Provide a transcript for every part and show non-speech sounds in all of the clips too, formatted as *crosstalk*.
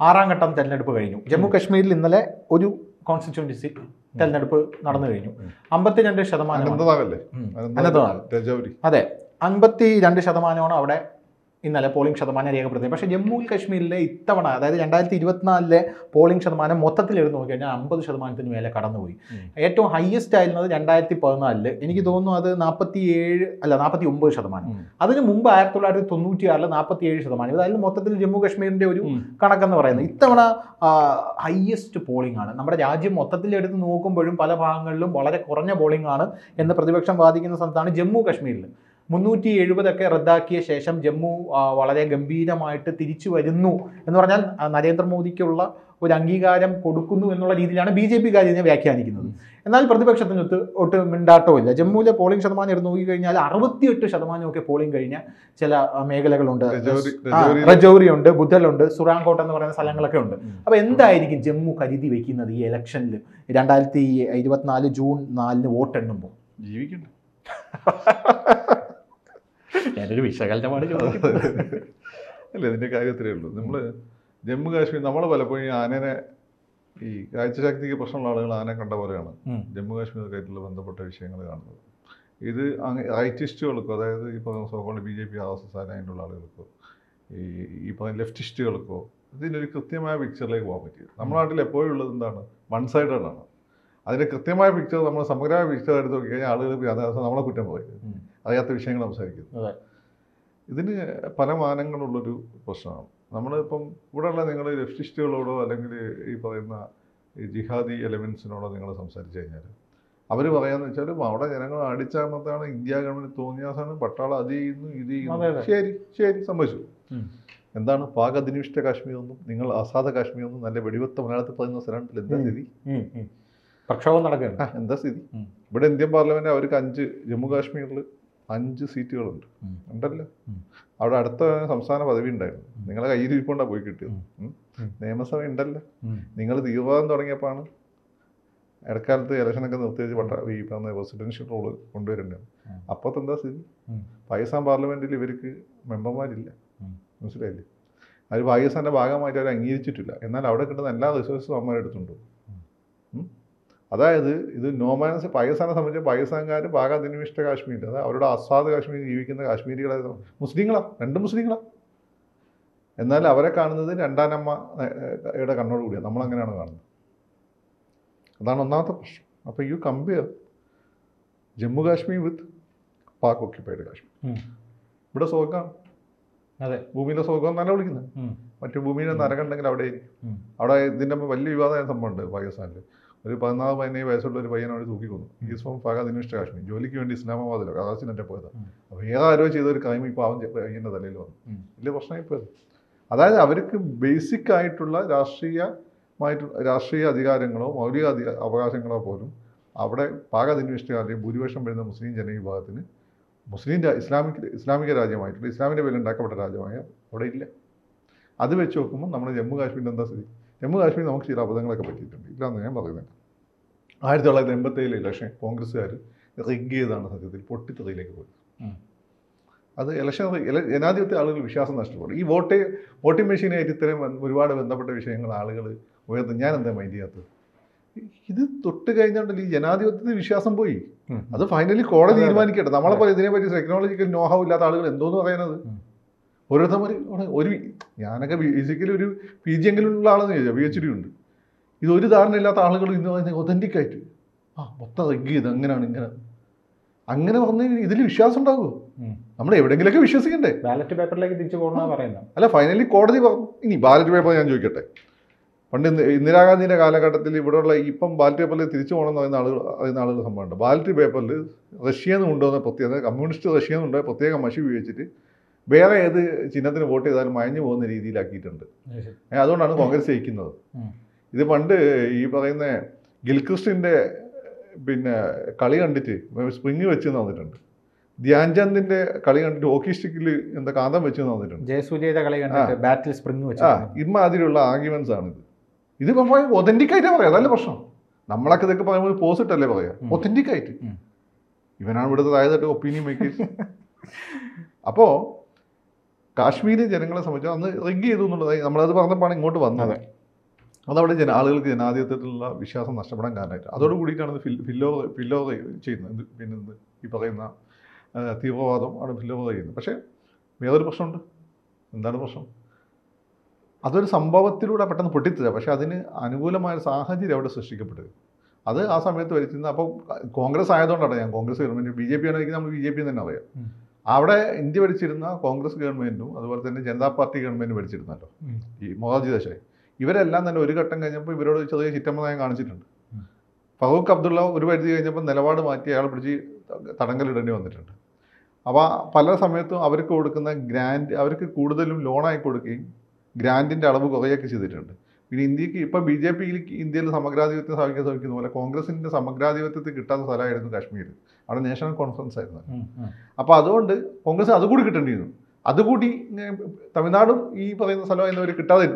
ആറാം ഘട്ടം തെരഞ്ഞെടുപ്പ് കഴിഞ്ഞു. ജമ്മു കശ്മീരിൽ ഇന്നലെ ഒരു കോൺസ്റ്റിറ്റ്യുവൻസി തെരഞ്ഞെടുപ്പ് നടന്നു കഴിഞ്ഞു. അമ്പത്തിരണ്ട് ശതമാനം. അതെ അമ്പത്തി രണ്ട് ശതമാനമാണ് അവിടെ ഇന്നലെ പോളിംഗ് ശതമാനം രേഖപ്പെടുത്തി. പക്ഷേ ജമ്മു കാശ്മീരിലെ ഇത്തവണ അതായത് രണ്ടായിരത്തി ഇരുപത്തിനാലിലെ പോളിംഗ് ശതമാനം മൊത്തത്തിൽ എടുത്ത് നോക്കിക്കഴിഞ്ഞാൽ അമ്പത് ശതമാനത്തിന് മേലെ കടന്നുപോയി. ഏറ്റവും ഹയസ്റ്റ് ആയിരുന്നത് രണ്ടായിരത്തി പതിനാലിൽ എനിക്ക് തോന്നുന്നു അത് നാൽപ്പത്തി ഏഴ് അല്ല നാൽപ്പത്തി ഒമ്പത് ശതമാനം. അതിന് മുമ്പ് ആയിരത്തി തൊള്ളായിരത്തി തൊണ്ണൂറ്റി ആറിൽ നാൽപ്പത്തി ഏഴ് ശതമാനം. അതായത് മൊത്തത്തിൽ ജമ്മു കാശ്മീരിന്റെ ഒരു. കണക്കെന്ന് പറയുന്നത്. ഇത്തവണ ഹയസ്റ്റ് പോളിംഗ് ആണ്. നമ്മുടെ രാജ്യം മൊത്തത്തിൽ എടുത്ത് നോക്കുമ്പോഴും പല ഭാഗങ്ങളിലും വളരെ കുറഞ്ഞ പോളിംഗ് ആണ് എന്ന് പ്രതിപക്ഷം വാദിക്കുന്ന സ്ഥലത്താണ് ജമ്മു കാശ്മീരിൽ മുന്നൂറ്റി എഴുപതൊക്കെ റദ്ദാക്കിയ ശേഷം ജമ്മു വളരെ ഗംഭീരമായിട്ട് തിരിച്ചു വരുന്നു എന്ന് പറഞ്ഞാൽ നരേന്ദ്രമോദിക്കുള്ള ഒരു അംഗീകാരം കൊടുക്കുന്നു എന്നുള്ള രീതിയിലാണ് ബി ജെ പിക്കാർ ഇതിനെ വ്യാഖ്യാനിക്കുന്നത്. എന്നാൽ പ്രതിപക്ഷത്തിനൊത്ത് ഒട്ട് മിണ്ടാട്ടമില്ല ജമ്മുവിലെ പോളിംഗ് ശതമാനം എടുത്ത് നോക്കിക്കഴിഞ്ഞാൽ അറുപത്തിയെട്ട് ശതമാനമൊക്കെ പോളിംഗ് കഴിഞ്ഞ ചില മേഖലകളുണ്ട്. റജൌരി ഉണ്ട് ബുദ്ധലുണ്ട് സുറാങ്കോട്ട് എന്ന് പറയുന്ന സ്ഥലങ്ങളൊക്കെ ഉണ്ട്. അപ്പോൾ അപ്പൊ എന്തായിരിക്കും ജമ്മു കരുതി വെക്കുന്നത് ഈ ഇലക്ഷനിൽ രണ്ടായിരത്തി ഇരുപത്തിനാല് ജൂൺ നാലിന് വോട്ടെണ്ണുമ്പോൾ. ജീവിക്കണ്ട *laughs* ഞാനൊരു വിശകലനമാണ് അല്ല ഇതിന്റെ കാര്യത്തിലേ ഉള്ളൂ. നമ്മൾ ജമ്മു കാശ്മീർ നമ്മൾ പലപ്പോഴും ഈ ആനനെ ഈ കാഴ്ചശക്തിക്ക് പ്രശ്നമുള്ള ആളുകൾ ആനെ കണ്ട പോലെയാണ് ജമ്മു കാശ്മീരുമായിട്ടുള്ള ബന്ധപ്പെട്ട വിഷയങ്ങൾ കാണുന്നത്. ഇത് റൈറ്റിസ്റ്റുകൾക്കോ അതായത് ഈ പറയുന്ന സോക്കോളി ബി ജെ പി ആവാസസ്ഥാനായിട്ടുള്ള ആളുകൾക്കോ ഈ ഈ പറഞ്ഞ ലെഫ്റ്റിസ്റ്റുകൾക്കോ ഇതിനൊരു കൃത്യമായ പിക്ചറിലേക്ക് പോകാൻ പറ്റിയത്. നമ്മുടെ നാട്ടിൽ എപ്പോഴും ഉള്ളത് എന്താണ്? വൺ സൈഡഡ് ആണ്. അതിന്റെ കൃത്യമായ പിക്ചർ നമ്മൾ സമഗ്രമായ പിക്ചർ എടുത്ത് നോക്കി കഴിഞ്ഞാൽ ആളുകൾ അതായത് നമ്മളെ കുറ്റം പറയും. ഉം. അറിയാത്ത വിഷയങ്ങൾ സംസാരിക്കുന്നു. ഇതിന് പല മാനങ്ങളുള്ളൊരു പ്രശ്നമാണ്. നമ്മളിപ്പം ഇവിടെയുള്ള നിങ്ങൾ ലെഫ്റ്റിസ്റ്റുകളോടോ അല്ലെങ്കിൽ ഈ പറയുന്ന ഈ ജിഹാദി എലമെൻസിനോടോ നിങ്ങൾ സംസാരിച്ചു കഴിഞ്ഞാൽ അവർ പറയാന്ന് വെച്ചാൽ അവിടെ ജനങ്ങൾ അടിച്ചാമത്താണ് ഇന്ത്യ ഗവൺമെന്റ് തോന്നിയാസാണ് പട്ടാളം അത് ചെയ്യുന്നു ഇത് ചെയ്യുന്നു. ശരി ശരി സംഭവിച്ചു എന്താണ്? പാക് കാശ്മീർ ഒന്നും നിങ്ങൾ ആസാദ കാശ്മീർ ഒന്നും നല്ല വെടിവെത്ത മലയാളത്തിൽ പറയുന്ന സ്ഥലത്തിൽ എന്താ. സ്ഥിതി? പ്രക്ഷോഭം നടക്കുകയാണ്. എന്താ സ്ഥിതി? ഇവിടെ ഇന്ത്യൻ പാർലമെന്റ് അവർക്ക് അഞ്ച് ജമ്മു കാശ്മീരിൽ അഞ്ച് സീറ്റുകളുണ്ട്. ഉണ്ടല്ലോ. അവിടെ അടുത്ത സംസ്ഥാന പദവി ഉണ്ടായിരുന്നു. നിങ്ങളെ കയ്യിലിരിക്കൊണ്ടാ പോയി കിട്ടിയത്. നിയമസഭ ഉണ്ടല്ലോ. നിങ്ങൾ തീവ്രവാദം തുടങ്ങിയപ്പോൾ ഇടക്കാലത്ത് ഇലക്ഷനൊക്കെ നിർത്തിവെച്ച് പട്ട ഈ പറഞ്ഞ റെസിഡൻഷ്യൽ റോൾ കൊണ്ടുവരേണ്ടത്. അപ്പോഴത്തെ എന്താ സ്ഥിതി? പൈസാൻ പാകിസ്ഥാൻ പാർലമെന്റിൽ ഇവർക്ക് മെമ്പർമാരില്ല. മനസ്സിലായില്ലേ? അവർ പാകിസ്ഥാന്റെ ഭാഗമായിട്ട് അവർ അംഗീകരിച്ചിട്ടില്ല. എന്നാൽ അവിടെ കിട്ടുന്ന എല്ലാ റിസോഴ്സും അവന്മാരെടുത്തുണ്ട്. അതായത് ഇത് നോമാൻസ് പാകിസ്ഥാനെ സംബന്ധിച്ച് പാകിസ്ഥാൻകാർ പാക അധിനിവിഷ്ട കാശ്മീർ അതായത് അവരുടെ അസാദ് കാശ്മീർ ജീവിക്കുന്ന കാശ്മീരികളെ മുസ്ലിങ്ങളാണ് രണ്ട് മുസ്ലിങ്ങളാണ് എന്നാൽ അവരെ കാണുന്നത് രണ്ടാനമ്മ ഇവിടെ കണ്ണോട് കൂടിയാണ് നമ്മളങ്ങനെയാണ് കാണുന്നത്. അതാണ് ഒന്നാമത്തെ പ്രശ്നം. അപ്പോൾ you compare Jammu Kashmir with Pak occupied Kashmir. ഇവിടെ സുഖമാണ് അതെ. ഭൂമിയിലെ സുഖം എന്നല്ല വിളിക്കുന്നത്. മറ്റു ഭൂമിയിലെ നരകമുണ്ടെങ്കിൽ അവിടെ അവിടെ ഇതിന്റെ വലിയ വിവാദമായ സംഭവമുണ്ട് പാകിസ്ഥാനിൽ. ഒരു പതിനാല് പതിനേഴ് വയസ്സുള്ള ഒരു പയ്യനെ അവിടെ തൂക്കിക്കൊന്നു. ഈസ് ഫ്രം പാക് അധിനിഷ്ഠ കാശ്മീർ ജോലിക്ക് വേണ്ടി ഇസ്ലാമാബാദിലോ കഥാസിനെ പോയത്. ഉം. അപ്പോൾ ആരോ ചെയ്ത ഒരു കാര്യം ഇപ്പോൾ അവൻ പയ്യന്റെ തലയിൽ വന്നു. വലിയ പ്രശ്നമായി പോയത്. അതായത് അവർക്ക് ബേസിക് ആയിട്ടുള്ള രാഷ്ട്രീയമായിട്ട് രാഷ്ട്രീയ അധികാരങ്ങളോ മൗലിക അധിക അവകാശങ്ങളോ പോലും അവിടെ പാക അധിനിഷ്ഠകാരെയും ഭൂരിപക്ഷം വരുന്ന മുസ്ലിം ജനവിഭാഗത്തിന് മുസ്ലിം ഇസ്ലാമിക് ഇസ്ലാമിക രാജ്യമായിട്ടുള്ള ഇസ്ലാമിന്റെ പേരിൽ ഉണ്ടാക്കപ്പെട്ട രാജ്യമായ അവിടെ ഇല്ല. അത് വെച്ച് നോക്കുമ്പോൾ നമ്മുടെ ജമ്മു കാശ്മീരിന്റെ എന്താ സ്ഥിതി? ജമ്മു കാശ്മീർ നമുക്ക് ചില അബദ്ധങ്ങളൊക്കെ പറ്റിയിട്ടുണ്ട്. ഇല്ലാന്ന് ഞാൻ പറയുന്നത് ആയിരത്തി തൊള്ളായിരത്തി എൺപത്തേഴിലെ ഇലക്ഷൻ കോൺഗ്രസ്സുകാർ റിഗ് ചെയ്താണ് സത്യത്തിൽ പൊട്ടിത്തെറിയിലേക്ക് പോയത്. അത് ഇലക്ഷൻ ജനാധിപത്യ ആളുകൾ വിശ്വാസം നഷ്ടപ്പെടും ഈ വോട്ട് വോട്ടിംഗ് മെഷീനായിട്ട് ഇത്രയും ബന്ധ- ഒരുപാട് ബന്ധപ്പെട്ട വിഷയങ്ങൾ ആളുകൾ ഉയർത്തും ഞാൻ എന്താ മൈൻഡ് ചെയ്യാത്തത്? ഇത് തൊട്ട് കഴിഞ്ഞാൽ ഈ ജനാധിപത്യത്തിൽ വിശ്വാസം പോയി. അത് ഫൈനലി കോടതി തീരുമാനിക്കട്ടെ. നമ്മളെ നമ്മളപ്പോൾ ഇതിനെപ്പറ്റി ടെക്നോളജിക്കൽ നോഹം ഇല്ലാത്ത ആളുകൾ എന്തോന്ന് പറയുന്നത് ഉം. ഓരോരുത്തർ ഒരു ഞാനൊക്കെ ബേസിക്കലി ഒരു പി ജി എങ്കിലും ഉള്ള ആളെന്ന് ചോദിച്ചാൽ പി എച്ച് ഡി ഉണ്ട്. ഇത് ഒരു ധാരണ ഇല്ലാത്ത ആളുകൾ ഇന്ന് പറയുന്നത് ഒതന്റിക് ആയിട്ട് ആ മൊത്തം റിഗ് ചെയ്ത് അങ്ങനെയാണ് ഇങ്ങനെ. അങ്ങനെ പറഞ്ഞ് ഇതിൽ വിശ്വാസം ഉണ്ടാകുമോ. നമ്മൾ എവിടെയെങ്കിലൊക്കെ വിശ്വസിക്കണ്ടേ? ബാലറ്റ് പേപ്പറിലേക്ക് തിരിച്ചു പോകണമെന്നാണ് പറയുന്നത് അല്ല ഫൈനലി കോടതി പറഞ്ഞു ഇനി ബാലറ്റ് പേപ്പർ ഞാൻ ചോദിക്കട്ടെ. പണ്ട് ഇന്ദിരാഗാന്ധിന്റെ കാലഘട്ടത്തിൽ ഇവിടെയുള്ള ഇപ്പം ബാലറ്റ് പേപ്പറിൽ തിരിച്ചു പോകണം എന്ന് പറയുന്ന ആളുകൾ അറിയുന്ന ആളുകൾ സംഭവമുണ്ട്. ബാലറ്റ് പേപ്പറിൽ റഷ്യയിൽ നിന്ന് കൊണ്ടുവന്ന പ്രത്യേക കമ്മ്യൂണിസ്റ്റ് റഷ്യയിൽ നിന്ന് കൊണ്ടുപോയ പ്രത്യേക മഷി ഉപയോഗിച്ചിട്ട് വേറെ ഏത് ചിഹ്നത്തിന് വോട്ട് ചെയ്താലും മയഞ്ഞു പോകുന്ന രീതിയിലാക്കിയിട്ടുണ്ട്. അതുകൊണ്ടാണ് കോൺഗ്രസ് ജയിക്കുന്നത്. ഇത് പണ്ട് ഈ പറയുന്ന ഗിൽക്രിസ്റ്റിന്റെ പിന്നെ കളി കണ്ടിട്ട് സ്പ്രിങ് വെച്ച് തന്നിട്ടുണ്ട് ധ്യാൻചന്ദിന്റെ കളി കണ്ടിട്ട് ഹോക്കി സ്റ്റിക്കിൽ എന്താ കാന്തം വെച്ച് തന്നിട്ടുണ്ട് ജയസൂര്യയുടെ കളി കണ്ടിട്ട് ബാറ്റിൽ സ്പ്രിങ് ആ ഇമാതിരിയുള്ള ആർഗ്യുമെന്റ്സ് ആണ് ഇത് ഇത് ഒതന്റിക് ആയിട്ടാ പറയാം അതല്ല പ്രശ്നം. നമ്മളൊക്കെ ഇതൊക്കെ പറയുമ്പോൾ പോസിറ്റ് അല്ലേ പറയാം. ഒതന്റിക് ആയിട്ട് ഇവനാണ് ഇവിടുത്തെ ആയതായിട്ട് ഒപ്പീനിയൻ മേക്കേഴ്സ് അപ്പോൾ കാശ്മീരി ജനങ്ങളെ സംബന്ധിച്ച് അന്ന് റിഗ് ചെയ്തു എന്നുള്ളതായി നമ്മളത് പറഞ്ഞപ്പോഴാണ് ഇങ്ങോട്ട് വന്നത്. അതവിടെ ജന ആളുകൾക്ക് ജനാധിപത്യത്തിലുള്ള വിശ്വാസം നഷ്ടപ്പെടാൻ കാരണമായിട്ട്. അതോട് കൂടിയിട്ടാണ് ഫിൽ ഫില്ലോ ഫില്ലോ ചെയ്യുന്നത്. പിന്നെ ഈ പറയുന്ന തീവ്രവാദം അവിടെ ഫില്ലോ ചെയ്യുന്നത്. പക്ഷേ വേറൊരു പ്രശ്നമുണ്ട്. എന്താണ് പ്രശ്നം? അതൊരു സംഭവത്തിലൂടെ പെട്ടെന്ന് പൊട്ടിത്തരാം പക്ഷേ അതിന് അനുകൂലമായ സാഹചര്യം അവിടെ സൃഷ്ടിക്കപ്പെട്ടത് അത് ആ സമയത്ത് വരുത്തുന്നത് അപ്പോൾ കോൺഗ്രസ് ആയതുകൊണ്ടാണ് ഞാൻ Congress government B J P ആണെങ്കിൽ നമ്മൾ ബി ജെ പി തന്നെ അറിയാം. അവിടെ ഇന്ത്യ ഭരിച്ചിരുന്ന കോൺഗ്രസ് ഗവൺമെന്റും അതുപോലെ തന്നെ ജനതാ പാർട്ടി ഗവൺമെന്റും ഭരിച്ചിരുന്നല്ലോ. ഈ മൊഹാജി ദേശായി ഇവരെല്ലാം തന്നെ ഒരു ഘട്ടം കഴിഞ്ഞപ്പോൾ ഇവരോട് ചെറിയ ചിറ്റമ്മനായം കാണിച്ചിട്ടുണ്ട്. ഫറൂഖ് അബ്ദുള്ള ഒരു പരിധി കഴിഞ്ഞപ്പോൾ നിലപാട് മാറ്റി അയാൾ പിടിച്ച് തടങ്കലിടേണ്ടി വന്നിട്ടുണ്ട്. അപ്പോൾ പല സമയത്തും അവർക്ക് കൊടുക്കുന്ന ഗ്രാൻഡ് അവർക്ക് കൂടുതലും ലോണായി കൊടുക്കുകയും ഗ്രാൻഡിന്റെ അളവ് കുറയൊക്കെ ചെയ്തിട്ടുണ്ട്. പിന്നെ ഇന്ത്യയ്ക്ക് ഇപ്പം ബി ജെ പിയിൽ ഇന്ത്യയിൽ സമഗ്രാധിപത്യം സ്ഥാപിക്കാൻ ശ്രമിക്കുന്ന പോലെ കോൺഗ്രസിന്റെ സമഗ്രാധിപത്യത്തിൽ കിട്ടാത്ത സ്ഥലമായിരുന്നു കാശ്മീർ അവിടെ നാഷണൽ കോൺഫറൻസ് ആയിരുന്നു. അപ്പോൾ അതുകൊണ്ട് കോൺഗ്രസ് അതുകൂടി കിട്ടേണ്ടിയിരുന്നു അതുകൂടി തമിഴ്നാടും ഈ പറയുന്ന സ്ഥലം എന്നിവർ കിട്ടാതെ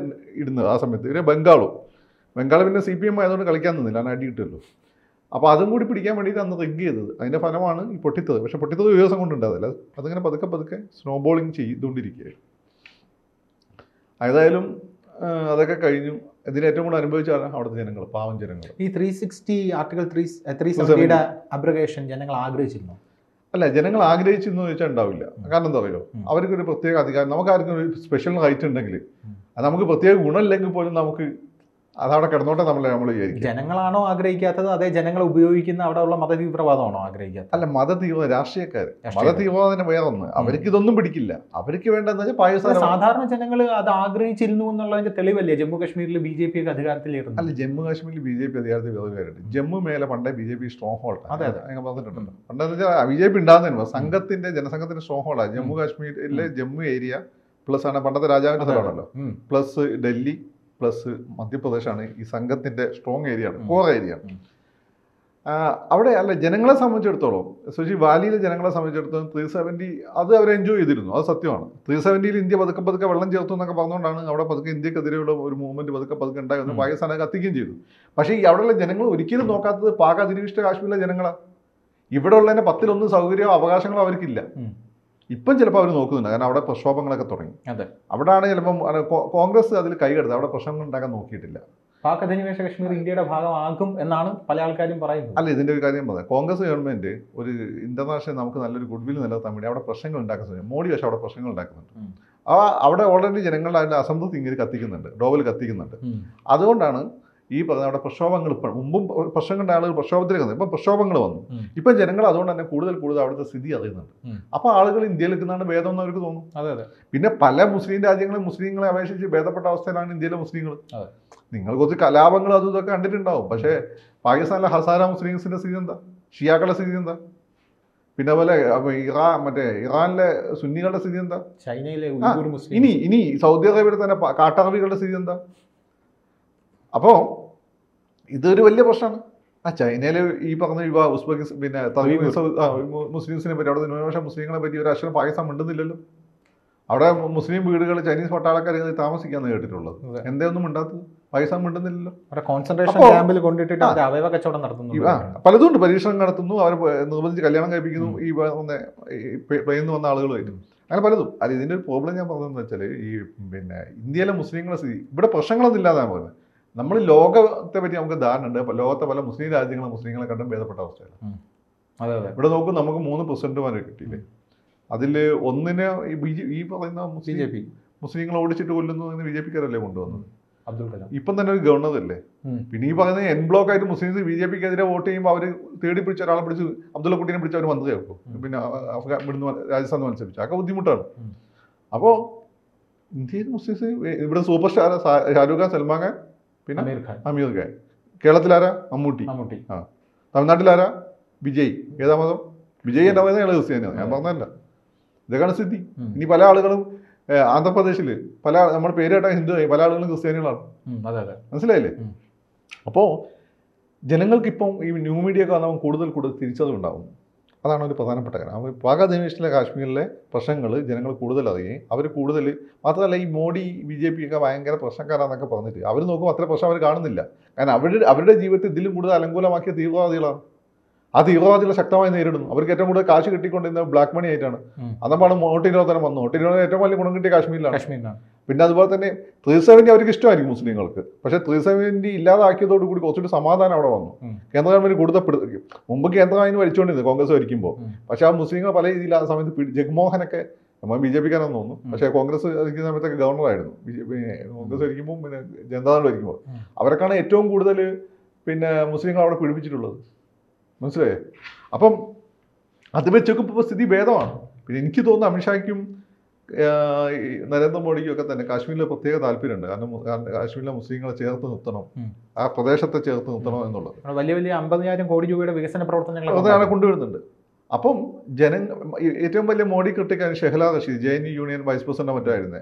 ഇടുന്നത് ആ സമയത്ത്. ഇവരെ ബംഗാളും. ബംഗാൾ പിന്നെ സി പി എം ആയതുകൊണ്ട് കളിക്കാൻ നിന്നില്ല. അടി കിട്ടുമല്ലോ. അപ്പോൾ അതും കൂടി പിടിക്കാൻ വേണ്ടിയിട്ട് അന്ന് റിഗ് ചെയ്തത്. അതിന്റെ ഫലമാണ് ഈ പൊട്ടിത്തത് പക്ഷേ പൊട്ടിത്തത് ഒരു ദിവസം കൊണ്ടുണ്ടാവില്ല അതിങ്ങനെ പതുക്കെ പതുക്കെ സ്നോബോളിങ് ചെയ്തുകൊണ്ടിരിക്കുകയായിരുന്നു. ഏതായാലും അതൊക്കെ കഴിഞ്ഞു. ഇതിന് ഏറ്റവും കൂടുതൽ അനുഭവിച്ചാണ് അവിടുത്തെ ജനങ്ങൾ പാവം ജനങ്ങൾ. ഈ three sixty article three three സെവന്റിയുടെ abrogation ജനങ്ങൾ ആഗ്രഹിച്ചിരുന്നു? അല്ല ജനങ്ങൾ ആഗ്രഹിച്ചെന്ന് ചോദിച്ചാൽ ഉണ്ടാവില്ല. കാരണം എന്താ പറയുക അവർക്കൊരു പ്രത്യേക അധികാരം നമുക്ക് ആർക്കും ഒരു സ്പെഷ്യൽ റൈറ്റ് ഉണ്ടെങ്കിൽ അത് നമുക്ക് പ്രത്യേക ഗുണമില്ലെങ്കിൽ പോലും നമുക്ക് അതവിടെ കിടന്നോട്ടെ നമ്മൾ നമ്മൾ വിചാരിക്കും. ജനങ്ങളാണോ ആഗ്രഹിക്കാത്തത്? അതേ ജനങ്ങൾ ഉപയോഗിക്കുന്ന അവിടെ ഉള്ള മതതീവ്രവാദമാണോ ആഗ്രഹിക്കാത്തത്? അല്ല മത തീവ്ര രാഷ്ട്രീയക്കാർ. മത രാഷ്ട്രീയക്കാര്. വേറൊന്ന് വേറെ ഒന്ന്. അവർക്ക് ഇതൊന്നും പിടിക്കില്ല. അവർക്ക് വേണ്ടതെന്ന് വെച്ചാൽ പാകിസ്ഥാൻ സാധാരണ ജനങ്ങൾ അത് ആഗ്രഹിച്ചിരുന്നു എന്നുള്ളതിന്റെ തെളിവല്ലേ? ജമ്മു കാശ്മീരിൽ ബി ജെ പി ഒക്കെ അധികാരത്തിലിരുന്നു. അല്ല ജമ്മു കാശ്മീരിൽ ബി ജെ പി അധികാരത്തിൽ വേറെ ജമ്മു മേലെ പണ്ടേ B J P strong hold അതെ, അതെ. അങ്ങനെ പറഞ്ഞിട്ടുണ്ടല്ലോ പണ്ടെന്ന് വെച്ചാൽ ബി ജെ പി ഉണ്ടാകുന്നതിന് സംഘത്തിന്റെ ജനസംഘത്തിന്റെ സ്ട്രോങ് ഹോൾഡാണ് ജമ്മു കാശ്മീരിലെ ജമ്മു ഏരിയ പ്ലസ് ആണ് പണ്ടത്തെ രാജാവിന്റെ. സ്ഥലമാണല്ലോ പ്ലസ് ഡൽഹി പ്ലസ് മധ്യപ്രദേശാണ് ഈ സംഘത്തിന്റെ സ്ട്രോങ് ഏരിയ ആണ് കോർ ഏരിയ ഉം. അവിടെ അല്ല ജനങ്ങളെ സംബന്ധിച്ചിടത്തോളം എസ്പെഷ്യലി വാലിയിലെ ജനങ്ങളെ സംബന്ധിച്ചിടത്തോളം ത്രീ സെവന്റി അത് അവർ എൻജോയ് ചെയ്തിരുന്നു അത് സത്യമാണ് ത്രീ സെവന്റിയിൽ ഇന്ത്യ പതുക്കെ പതുക്കെ വെള്ളം ചേർത്തു എന്നൊക്കെ പറഞ്ഞുകൊണ്ടാണ് അവിടെ പതുക്കെ ഇന്ത്യക്കെതിരെയുള്ള ഒരു മൂവ്മെന്റ് പതുക്കെ പതുക്കെ ഉണ്ടായി വന്ന്. പാകിസ്ഥാനെ കത്തിക്കുകയും ചെയ്തു പക്ഷേ ഈ അവിടെയുള്ള ജനങ്ങൾ ഒരിക്കലും നോക്കാത്തത് പാക അധിനിവിഷ്ട കാശ്മീരിലെ ജനങ്ങളാണ് ഇവിടെ ഉള്ളതിന്റെ പത്തിലൊന്ന് സൗകര്യമോ അവകാശങ്ങളോ അവർക്കില്ല. ഇപ്പം ചിലപ്പോൾ അവർ നോക്കുന്നുണ്ട്. കാരണം അവിടെ പ്രക്ഷോഭങ്ങളൊക്കെ തുടങ്ങി. അതെ. അവിടെയാണ് ചിലപ്പം കോൺഗ്രസ് അതിൽ കൈകെടുത്ത് അവിടെ പ്രശ്നങ്ങൾ ഉണ്ടാക്കാൻ നോക്കിയിട്ടില്ല. പാക് അധിനിവേശ കശ്മീർ ഇന്ത്യയുടെ ഭാഗമാകും എന്നാണ് പല ആൾക്കാരും പറയുന്നത്. അല്ല ഇതിന്റെ ഒരു കാര്യം പറയാം. കോൺഗ്രസ് ഗവൺമെന്റ് ഒരു ഇന്റർനാഷണൽ നമുക്ക് നല്ലൊരു ഗുഡ് വിൽ നിലനിർത്താൻ വേണ്ടി അവിടെ പ്രശ്നങ്ങൾ ഉണ്ടാക്കാൻ ശ്രമിക്കും മോഡി പക്ഷേ അവിടെ പ്രശ്നങ്ങൾ ഉണ്ടാക്കുന്നുണ്ട്. ആ അവിടെ ഓൾറെഡി ജനങ്ങളുടെ അതിന്റെ അസംതൃപ്തി ഇങ്ങനെ കത്തിക്കുന്നുണ്ട്. ഡോവൽ കത്തിക്കുന്നുണ്ട്. അതുകൊണ്ടാണ് ഈ പറഞ്ഞ അവിടെ പ്രക്ഷോഭങ്ങൾ ഇപ്പം മുമ്പും പ്രശ്നം കണ്ട ആളുകൾ പ്രക്ഷോഭത്തിലേക്ക് വന്നു. ഇപ്പം പ്രക്ഷോഭങ്ങൾ വന്നു. ഇപ്പം ജനങ്ങൾ അതുകൊണ്ട് തന്നെ കൂടുതൽ കൂടുതൽ അവിടുത്തെ സ്ഥിതി അറിയുന്നുണ്ട്. അപ്പോൾ ആളുകൾ ഇന്ത്യയിൽ നിൽക്കുന്നതാണ് ഭേദം എന്ന് അവർക്ക് തോന്നും. അതെ അതെ. പിന്നെ പല മുസ്ലിം രാജ്യങ്ങളും മുസ്ലിങ്ങളെ അപേക്ഷിച്ച് ഭേദപ്പെട്ട അവസ്ഥയിലാണ് ഇന്ത്യയിലെ മുസ്ലിങ്ങൾ. നിങ്ങൾ കുറച്ച് കലാപങ്ങൾ അതും ഇതൊക്കെ കണ്ടിട്ടുണ്ടാവും. പക്ഷേ പാകിസ്ഥാനിലെ ഹസാര മുസ്ലിംസിന്റെ സ്ഥിതി എന്താ? ഷിയാക്കളുടെ സ്ഥിതി എന്താ? പിന്നെ അതുപോലെ ഇറാ ഇറാൻ മറ്റേ ഇറാനിലെ സുന്നികളുടെ സ്ഥിതി എന്താ? ചൈനയിലെ ഇനി ഇനി സൗദി അറേബ്യയുടെ തന്നെ കാട്ടറബികളുടെ സ്ഥിതി എന്താ? അപ്പോൾ ഇതൊരു വലിയ പ്രശ്നമാണ് ആ ചൈനയിലെ ഈ പറഞ്ഞ യുവ ഉസ്ബെക്കിസ് പിന്നെ മുസ്ലിംസിനെ പറ്റി അവിടെ ന്യൂനപക്ഷ മുസ്ലിങ്ങളെ പറ്റി ഒരു അക്ഷരം പാകിസ്ഥാൻ മിണ്ടുന്നില്ലല്ലോ. അവിടെ മുസ്ലിം വീടുകൾ ചൈനീസ് പട്ടാളക്കാർ താമസിക്കാന്ന് കേട്ടിട്ടുള്ളത്. എന്തെയൊന്നും മിണ്ടാത്തത്? പാകിസ്ഥാൻ മിണ്ടുന്നില്ലല്ലോ. അവിടെ കോൺസെൻട്രേഷൻ ക്യാമ്പിൽ കൊണ്ടിട്ടിട്ട് അവർ അവയവ കച്ചവടം നടത്തുന്നു ആ, പലതും ഉണ്ട് പരീക്ഷണം നടത്തുന്നു. അവർ നിർബന്ധിച്ച് കല്യാണം കഴിപ്പിക്കുന്നു. ഈ പ്ലെയിനിൽ നിന്ന് വന്ന ആളുകളുമായിട്ട് അങ്ങനെ പലതും. അല്ല ഇതിന്റെ ഒരു പ്രോബ്ലം ഞാൻ പറഞ്ഞതെന്ന് വെച്ചാൽ ഈ പിന്നെ ഇന്ത്യയിലെ മുസ്ലിങ്ങളെ സ്ഥിതി ഇവിടെ പ്രശ്നങ്ങളൊന്നും ഇല്ലാതാണ് പറയുന്നത് നമ്മൾ ലോകത്തെ പറ്റി നമുക്ക് ധാരണ ഉണ്ട്. ലോകത്തെ പല മുസ്ലിം രാജ്യങ്ങളും മുസ്ലിങ്ങളെ കണ്ടും ഭേദപ്പെട്ട അവസ്ഥയാണ്. അതെ അതെ. ഇവിടെ നോക്കും നമുക്ക് മൂന്ന് പ്രസിഡന്റുമാരെ കിട്ടിയില്ലേ? അതിൽ ഒന്നിനെ ഈ ബി ജെ ഈ പറയുന്ന ബി ജെ പി. മുസ്ലിങ്ങളെ ഓടിച്ചിട്ട് കൊല്ലുന്നു എന്ന് ബി ജെ പിക്കാരല്ലേ കൊണ്ടുവന്നത്? അബ്ദുൽ കലാം. ഇപ്പം തന്നെ ഒരു ഗവർണർ അല്ലേ? പിന്നെ ഈ പറയുന്ന എൻ ബ്ലോക്ക് ആയിട്ട് മുസ്ലിംസ് ബി ജെ പിക്ക് എതിരെ വോട്ട് ചെയ്യുമ്പോൾ അവർ തേടി പിടിച്ച ഒരാളെ പിടിച്ച് അബ്ദുള്ള കുട്ടീനെ പിടിച്ച് അവർ വന്നത് കേൾക്കും. പിന്നെ അഫ്ഗാൻ ഇവിടുന്ന് രാജസ്ഥാൻ മത്സരിച്ചു. അതൊക്കെ ബുദ്ധിമുട്ടാണ്. അപ്പോൾ ഇന്ത്യയിൽ മുസ്ലിംസ് ഇവിടെ സൂപ്പർ സ്റ്റാർ ഷാരൂഖ് ഖാൻ സൽമാൻ ഖാൻ. പിന്നെ അമീർ ഖാൻ. അമീർ ഖാൻ. കേരളത്തിലാരാ? മമ്മൂട്ടി. മമ്മൂട്ടി. ആ. തമിഴ്നാട്ടിലാരാ? വിജയ്. ഏതാ മതം വിജയ് എന്റെ മതം ഇയാൾ ക്രിസ്ത്യാനിയാണ് ഞാൻ പറഞ്ഞതല്ല. ഇതൊക്കെയാണ് സ്ഥിതി. ഇനി പല ആളുകളും ആന്ധ്രാപ്രദേശിൽ പല നമ്മുടെ പേര് കേട്ട ഹിന്ദു പല ആളുകളും ക്രിസ്ത്യാനികളാണ്. മനസ്സിലായില്ലേ. അപ്പോൾ ജനങ്ങൾക്കിപ്പം ഈ ന്യൂ മീഡിയ ഒക്കെ വന്നപ്പോൾ കൂടുതൽ കൂടുതൽ തിരിച്ചറിവുണ്ടാവും അതാണ് ഒരു പ്രധാനപ്പെട്ട കാര്യം. പാക് അധിനിവേശത്തിലെ കാശ്മീരിലെ പ്രശ്നങ്ങൾ ജനങ്ങൾ കൂടുതൽ അറിയുകയും അവർ കൂടുതൽ മാത്രമല്ല ഈ മോഡി ബി ജെ പി ഒക്കെ ഭയങ്കര പ്രശ്നക്കാരാന്നൊക്കെ പറഞ്ഞിട്ട് അവർ നോക്കുമ്പോൾ അത്ര പ്രശ്നം അവർ കാണുന്നില്ല. കാരണം അവരുടെ അവരുടെ ജീവിതത്തിൽ ഇതിലും കൂടുതൽ അലങ്കൂലമാക്കിയ തീവ്രവാദികളാണ്. ആ തീവ്രവാദികളെ ശക്തമായി നേരിടുന്നു. അവർക്ക് ഏറ്റവും കൂടുതൽ കാശ് കിട്ടിക്കൊണ്ടിരുന്ന ബ്ലാക്ക് മണി ആയിട്ടാണ്. അന്നപ്പാണ് നോട്ട് നിരോധനം വന്നു. നോട്ട് നിരോധനം ഏറ്റവും വലിയ ഗുണം കിട്ടിയ കാശ്മീരിലാണ്. കാശ്മീരിലാണ്. പിന്നെ അതുപോലെ തന്നെ ത്രീ സെവന്റി അവർക്ക് ഇഷ്ടമായിരിക്കും മുസ്ലിങ്ങൾക്ക്. പക്ഷേ ത്രീ സെവന്റി ഇല്ലാതാക്കിയതോടുകൂടി കുറച്ചുകൂടി സമാധാനം അവിടെ വന്നു. കേന്ദ്ര ഗവൺമെന്റ് കൂടുതൽ മുമ്പ് കേന്ദ്രം അതിന് വലിച്ചുകൊണ്ടിരുന്നു കോൺഗ്രസ് ഭരിക്കുമ്പോൾ പക്ഷെ ആ മുസ്ലിങ്ങൾ പല രീതിയിൽ ആ സമയത്ത് ജഗ്മോഹനൊക്കെ നമ്മൾ ബി ജെ പിക്കാരെന്ന് തോന്നുന്നു പക്ഷേ കോൺഗ്രസ് ഭരിക്കുന്ന സമയത്തൊക്കെ ഗവർണറായിരുന്നു. ബി ജെ പി കോൺഗ്രസ് ഭരിക്കുമ്പോൾ പിന്നെ ജനതാദൾ ഭരിക്കുമ്പോൾ. അവരൊക്കെയാണ് ഏറ്റവും കൂടുതൽ പിന്നെ മുസ്ലിങ്ങൾ അവിടെ പീഡിപ്പിച്ചിട്ടുള്ളത്. മനസ്സിലായേ? അപ്പം അത് വെച്ചൊക്കെ ഇപ്പോൾ സ്ഥിതി ഭേദമാണ്. പിന്നെ എനിക്ക് തോന്നുന്നു അമിത്ഷായ്ക്കും നരേന്ദ്രമോദിക്കും ഒക്കെ തന്നെ കാശ്മീരിലെ പ്രത്യേക താല്പര്യമുണ്ട്. കാരണം കാശ്മീരിലെ മുസ്ലിങ്ങളെ ചേർത്ത് നിർത്തണം. ആ പ്രദേശത്തെ ചേർത്ത് നിർത്തണം എന്നുള്ളത്. വലിയ വലിയ അമ്പതിനായിരം കോടി രൂപയുടെ വികസന പ്രവർത്തനങ്ങൾ അതാണ് കൊണ്ടുവരുന്നുണ്ട്. അപ്പം ജന ഏറ്റവും വലിയ Modi ക്രിട്ടിക്കാണ് Shehla Rashid J N U union vice president മറ്റായിരുന്നേ?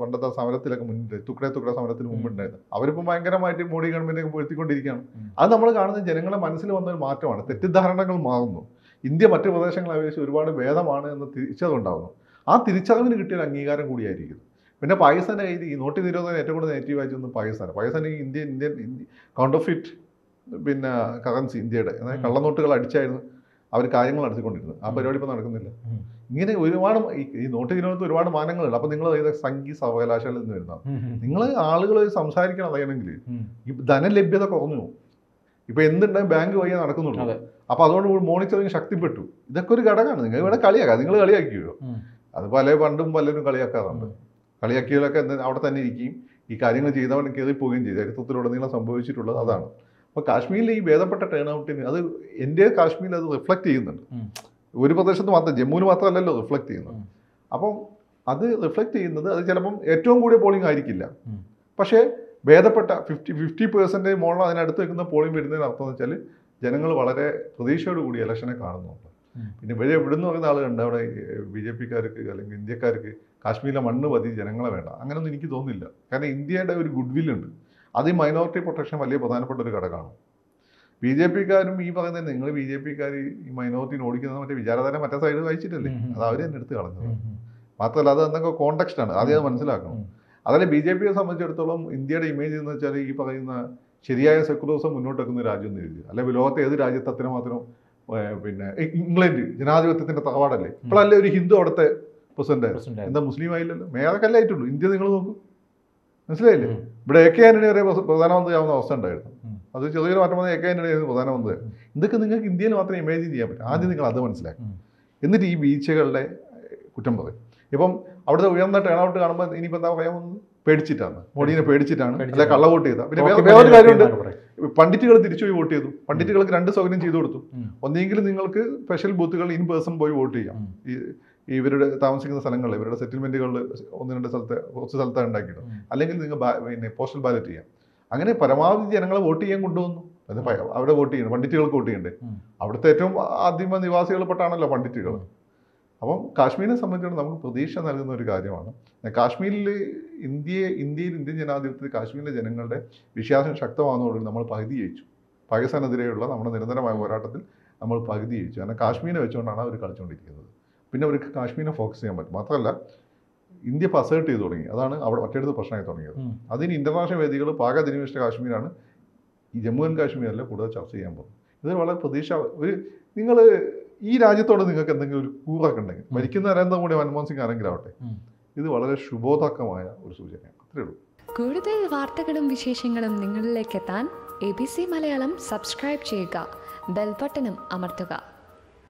പണ്ടത്തെ സമരത്തിലൊക്കെ മുന്നിട്ട് തുക്കടെ തുക്കടെ സമരത്തിന് മുമ്പുണ്ടായിരുന്നു. അവരിപ്പോൾ ഭയങ്കരമായിട്ട് മോഡി ഗവൺമെന്റിനെ പുകഴ്ത്തിക്കൊണ്ടിരിക്കുകയാണ് അത് നമ്മൾ കാണുന്ന ജനങ്ങളെ മനസ്സിൽ വന്ന ഒരു മാറ്റമാണ്. തെറ്റിദ്ധാരണകൾ മാറുന്നു. ഇന്ത്യ മറ്റു പ്രദേശങ്ങളെ അപേക്ഷിച്ച് ഒരുപാട് ഭേദമാണ് എന്ന് തിരിച്ചറിവുണ്ടാകുന്നു ആ തിരിച്ചറിവിന് കിട്ടിയ ഒരു അംഗീകാരം കൂടിയായിരിക്കും പിന്നെ പാകിസ്ഥാന്റെ കയ്യിൽ ഈ നോട്ട് നിരോധനം ഏറ്റവും കൂടുതൽ നെഗറ്റീവ് ഒന്ന് പാകിസ്ഥാൻ പാകിസ്ഥാൻ ഈ ഇന്ത്യൻ ഇന്ത്യൻ കൗണ്ടർഫിറ്റ് പിന്നെ കറൻസി ഇന്ത്യയുടെ അതായത് കള്ളനോട്ടുകൾ അടിച്ചായിരുന്നു. അവർ കാര്യങ്ങൾ നടത്തിക്കൊണ്ടിരുന്നത്. ആ പരിപാടി ഇപ്പോൾ നടക്കുന്നില്ല. ഇങ്ങനെ ഒരുപാട് ഈ- ഈ നോട്ട് ചെയ്യുന്നവർക്ക് ഒരുപാട് മാനങ്ങളുണ്ട്. അപ്പോൾ നിങ്ങൾ ഇത് സംഗീത സർവകലാശാലയിൽ നിന്ന് വരുന്നതാണ് നിങ്ങൾ ആളുകൾ സംസാരിക്കണം അറിയണമെങ്കിൽ ഈ ധനലഭ്യത കുറഞ്ഞു ഇപ്പൊ എന്തുണ്ടെങ്കിൽ ബാങ്ക് വഴിയേ നടക്കുന്നുള്ളൂ. അതെ. അപ്പൊ അതുകൊണ്ട് മോണിറ്ററിങ് ശക്തിപ്പെട്ടു. ഇതൊക്കെ ഒരു ഘടകമാണ്. നിങ്ങൾ ഇവിടെ കളിയാക്കാം. നിങ്ങൾ കളിയാക്കിയോ. അത് പല പണ്ടും പലരും കളിയാക്കാറുണ്ട്. കളിയാക്കിയവരൊക്കെ അവിടെ തന്നെ ഇരിക്കുകയും ഈ കാര്യങ്ങൾ ചെയ്തവൻ കയറി പോവുകയും ചെയ്തു. ചരിത്രത്തിലുടനീളം സംഭവിച്ചിട്ടുള്ളത് അതാണ്. അപ്പോൾ കാശ്മീരിൽ ഈ ഭേദപ്പെട്ട ടേൺ ഔട്ടിന് അത് എന്റെ കാശ്മീരിൽ അത് റിഫ്ലക്റ്റ് ചെയ്യുന്നുണ്ട്. ഒരു പ്രദേശത്ത് മാത്രം ജമ്മുവിന് മാത്രമല്ലല്ലോ റിഫ്ലക്റ്റ് ചെയ്യുന്നത്. അപ്പം അത് റിഫ്ലക്റ്റ് ചെയ്യുന്നത് അത് ചിലപ്പം ഏറ്റവും കൂടിയ പോളിംഗ് ആയിരിക്കില്ല. പക്ഷേ ഭേദപ്പെട്ട ഫിഫ്റ്റി ഫിഫ്റ്റി പെർസെന്റേജ് മോളിൽ അതിനടുത്ത് വെക്കുന്ന പോളിംഗ് വരുന്നതിന് അർത്ഥം എന്ന് വെച്ചാൽ ജനങ്ങൾ വളരെ പ്രതീക്ഷയോട് കൂടി ഇലക്ഷനെ കാണുന്നുണ്ട്. പിന്നെ ഇവിടെ എവിടുന്ന് പറയുന്ന ആളുകളുണ്ട് അവിടെ ബി ജെ പിക്കാർക്ക് അല്ലെങ്കിൽ ഇന്ത്യക്കാർക്ക് കാശ്മീരിലെ മണ്ണ് പതി ജനങ്ങളെ വേണ്ട. അങ്ങനെയൊന്നും എനിക്ക് തോന്നുന്നില്ല. കാരണം ഇന്ത്യയുടെ ഒരു ഗുഡ് വില്ലുണ്ട് അത് ഈ മൈനോറിറ്റി പ്രൊട്ടക്ഷൻ വലിയ പ്രധാനപ്പെട്ട ഒരു ഘടകമാണ്. ബി ജെ പിക്കാരും ഈ പറയുന്നത് നിങ്ങൾ ബി ജെ പിക്കാർ ഈ മൈനോറിറ്റിനെ ഓടിക്കുന്നത് മറ്റേ വിചാരധാര മറ്റേ സൈഡ് വായിച്ചിട്ടല്ലേ. അത് അവർ തന്നെ എടുത്ത് കളഞ്ഞത്. മാത്രമല്ല അത് എന്തൊക്കെ കോണ്ടക്സ്റ്റ് ആണ്. ആദ്യം അത് മനസ്സിലാക്കണം. അതല്ല ബി ജെ പിയെ സംബന്ധിച്ചിടത്തോളം ഇന്ത്യയുടെ ഇമേജ് എന്ന് വെച്ചാൽ ഈ പറയുന്ന ശരിയായ സെക്കുലറിസം മുന്നോട്ട് വെക്കുന്ന രാജ്യം എന്ന് എഴുതി അല്ലെങ്കിൽ ലോകത്തെ ഏത് രാജ്യത്ത് അത്രമാത്രം പിന്നെ ഇംഗ്ലണ്ട് ജനാധിപത്യത്തിന്റെ തറവാടല്ലേ? ഇപ്പോഴല്ലേ ഒരു ഹിന്ദു അവിടുത്തെ പ്രസിഡന്റ് എന്താ മുസ്ലിം ആയില്ലല്ലോ? മേയറൊക്കെ ആയിട്ടുള്ളൂ. ഇന്ത്യ നിങ്ങൾ നോക്കൂ. മനസ്സിലായില്ലേ? ഇവിടെ എ കെ ആന്റണി വരെ പ്രസ- പ്രധാനമന്ത്രി ആവുന്ന അവസ്ഥ ഉണ്ടായിരുന്നു. അത് ചെറിയൊരു മാറ്റം വന്ന എ കെ ആന്റണി ആയിരുന്നു പ്രധാനമന്ത്രി. ഇതൊക്കെ നിങ്ങൾക്ക് ഇന്ത്യയിൽ മാത്രമേ ഇമേജിൻ ചെയ്യാൻ പറ്റും. ആദ്യം നിങ്ങൾ അത് മനസ്സിലാക്കും എന്നിട്ട് ഈ ബീച്ചുകളുടെ കുറ്റം പറയും. ഇപ്പം അവിടുത്തെ ഉയർന്ന ടേൺ ഔട്ട് കാണുമ്പോൾ ഇനിയിപ്പോൾ എന്താ പറയാൻ പോകുന്നത്? പേടിച്ചിട്ടാണ്. മോഡീനെ പേടിച്ചിട്ടാണ്. അല്ലെ കള്ളവോട്ട് കള്ള വോട്ട് ചെയ്ത. പിന്നെ വേറെ ഒരു വേറൊരു കാര്യമുണ്ട്. പണ്ഡിറ്റുകൾ തിരിച്ചു പോയി വോട്ട് ചെയ്തു. പണ്ഡിറ്റുകൾക്ക് രണ്ട് സൗകര്യം ചെയ്തു കൊടുത്തു. ഒന്നെങ്കിൽ നിങ്ങൾക്ക് സ്പെഷ്യൽ ബൂത്തുകൾ ഇൻ പേഴ്സൺ പോയി വോട്ട് ചെയ്യാം. ഇവരുടെ താമസിക്കുന്ന സ്ഥലങ്ങളിൽ ഇവരുടെ സെറ്റിൽമെന്റുകളിൽ ഒന്ന് രണ്ട് സ്ഥലത്തെ കുറച്ച് സ്ഥലത്താണ് ഉണ്ടാക്കിയിട്ട് അല്ലെങ്കിൽ നിങ്ങൾ പിന്നെ പോസ്റ്റൽ ബാലറ്റ് ചെയ്യാം. അങ്ങനെ പരമാവധി ജനങ്ങളെ വോട്ട് ചെയ്യാൻ കൊണ്ടുവന്നു. അവിടെ വോട്ട് ചെയ്യണം. പണ്ഡിറ്റുകൾക്ക് വോട്ട് ചെയ്യണ്ടേ. അവിടുത്തെ ഏറ്റവും ആദിമ നിവാസികൾ പെട്ടാണല്ലോ പണ്ഡിറ്റുകൾ. അപ്പം കാശ്മീരിനെ സംബന്ധിച്ചിടത്തോളം നമുക്ക് പ്രതീക്ഷ നൽകുന്ന ഒരു കാര്യമാണ്. കാശ്മീരിൽ ഇന്ത്യയെ ഇന്ത്യയിൽ ഇന്ത്യൻ ജനാധിപത്യത്തിൽ കാശ്മീരിലെ ജനങ്ങളുടെ വിശ്വാസം ശക്തമാകുന്നതോടുകൂടി നമ്മൾ പകുതി ജയിച്ചു. പാകിസ്ഥാനെതിരെയുള്ള നമ്മുടെ നിരന്തരമായ പോരാട്ടത്തിൽ നമ്മൾ പകുതി ജയിച്ചു. കാരണം കാശ്മീരിനെ വെച്ചുകൊണ്ടാണ് അവർ കളിച്ചുകൊണ്ടിരിക്കുന്നത്. പിന്നെ അവർക്ക് കാശ്മീരിനെ ഫോക്കസ് ചെയ്യാൻ പറ്റും. മാത്രമല്ല ഇന്ത്യ ഇപ്പോൾ അസേർട്ട് ചെയ്ത് തുടങ്ങി. അതാണ് അവിടെ മറ്റേടത്ത് പ്രശ്നമായി തുടങ്ങിയത്. അതിന് ഇന്റർനാഷണൽ വേദികൾ പാക അധിനിവേശിച്ച കാശ്മീരാണ് ഈ ജമ്മു ആൻഡ് കാശ്മീരല്ല കൂടുതൽ ചർച്ച ചെയ്യാൻ പോകുന്നത്. ഇത് വളരെ പ്രതീക്ഷ ഒരു നിങ്ങൾ ഈ രാജ്യത്തോട് നിങ്ങൾക്ക് എന്തെങ്കിലും ഒരു കൂറൊക്കെ ഉണ്ടെങ്കിൽ ഭരിക്കുന്ന നരേന്ദ്രമോദി മൻമോഹൻ സിംഗ് ആരെങ്കിലും ആവട്ടെ ഇത് വളരെ ശുഭോദാക്കമായ ഒരു സൂചനയാണ്. അത്രേ ഉള്ളൂ. കൂടുതൽ വാർത്തകളും വിശേഷങ്ങളും നിങ്ങളിലേക്ക് എത്താൻ A B C Malayalam subscribe ചെയ്യുക. ബെൽബട്ടനും അമർത്തുക.